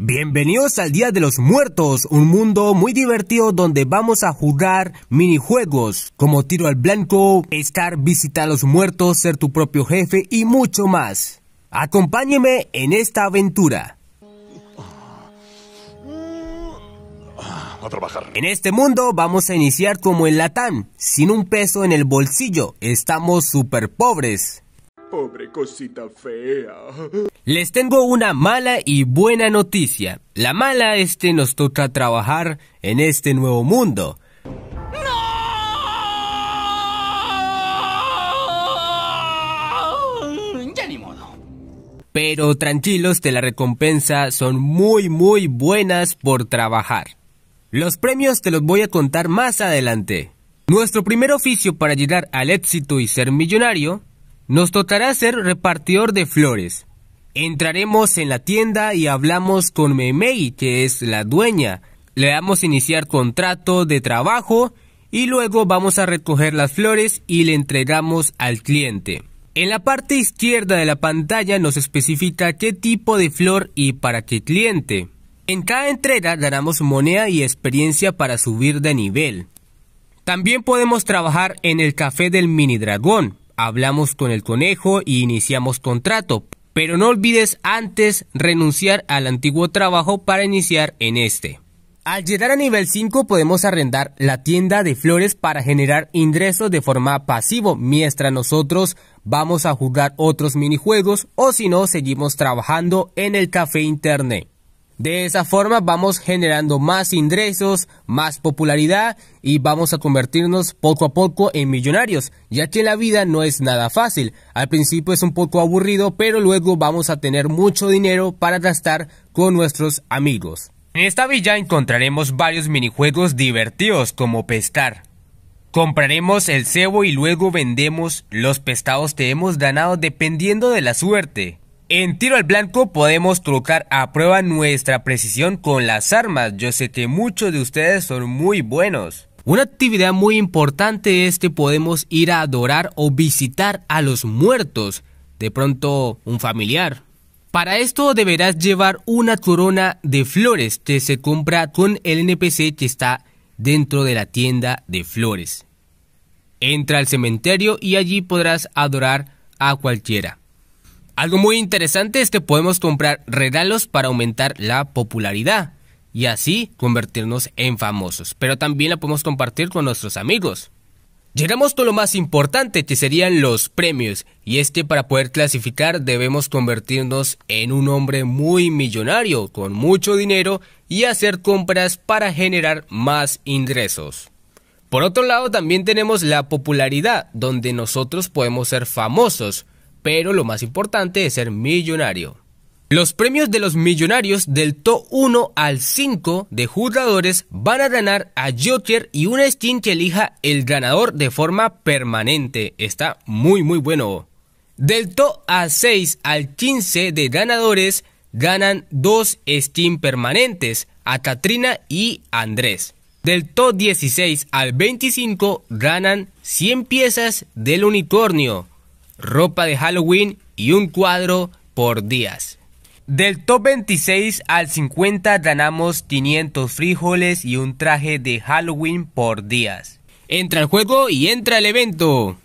Bienvenidos al Día de los Muertos, un mundo muy divertido donde vamos a jugar minijuegos como tiro al blanco, estar, visitar a los muertos, ser tu propio jefe y mucho más. Acompáñeme en esta aventura. A trabajar. En este mundo vamos a iniciar como el Latán, sin un peso en el bolsillo, estamos súper pobres. Pobre cosita fea. Les tengo una mala y buena noticia. La mala es que nos toca trabajar en este nuevo mundo. Ya ni modo. Pero tranquilos que la recompensa son muy muy buenas por trabajar. Los premios te los voy a contar más adelante. Nuestro primer oficio para llegar al éxito y ser millonario nos tocará ser repartidor de flores. Entraremos en la tienda y hablamos con Memei, que es la dueña. Le damos iniciar contrato de trabajo y luego vamos a recoger las flores y le entregamos al cliente. En la parte izquierda de la pantalla nos especifica qué tipo de flor y para qué cliente. En cada entrega ganamos moneda y experiencia para subir de nivel. También podemos trabajar en el café del mini dragón hablamos con el conejo y iniciamos contrato. Pero no olvides antes renunciar al antiguo trabajo para iniciar en este. Al llegar a nivel 5 podemos arrendar la tienda de flores para generar ingresos de forma pasivo mientras nosotros vamos a jugar otros minijuegos o si no seguimos trabajando en el café internet. De esa forma vamos generando más ingresos, más popularidad y vamos a convertirnos poco a poco en millonarios, ya que la vida no es nada fácil. Al principio es un poco aburrido, pero luego vamos a tener mucho dinero para gastar con nuestros amigos. En esta villa encontraremos varios minijuegos divertidos como pescar. Compraremos el cebo y luego vendemos los pescados que hemos ganado dependiendo de la suerte. En tiro al blanco podemos colocar a prueba nuestra precisión con las armas. Yo sé que muchos de ustedes son muy buenos. Una actividad muy importante es que podemos ir a adorar o visitar a los muertos. De pronto un familiar. Para esto deberás llevar una corona de flores que se compra con el NPC que está dentro de la tienda de flores. Entra al cementerio y allí podrás adorar a cualquiera. Algo muy interesante es que podemos comprar regalos para aumentar la popularidad y así convertirnos en famosos, pero también la podemos compartir con nuestros amigos. Llegamos con lo más importante que serían los premios, y es que para poder clasificar debemos convertirnos en un hombre muy millonario, con mucho dinero y hacer compras para generar más ingresos. Por otro lado también tenemos la popularidad, donde nosotros podemos ser famosos, pero lo más importante es ser millonario. Los premios de los millonarios del top 1 al 5 de jugadores van a ganar a Joker y una skin que elija el ganador de forma permanente. Está muy muy bueno. Del top a 6 al 15 de ganadores ganan dos Steam permanentes, a Katrina y Andrés. Del top 16 al 25 ganan 100 piezas del unicornio ropa de Halloween y un cuadro por días. Del top 26 al 50 ganamos 500 frijoles y un traje de Halloween por días. Entra al juego y entra al evento.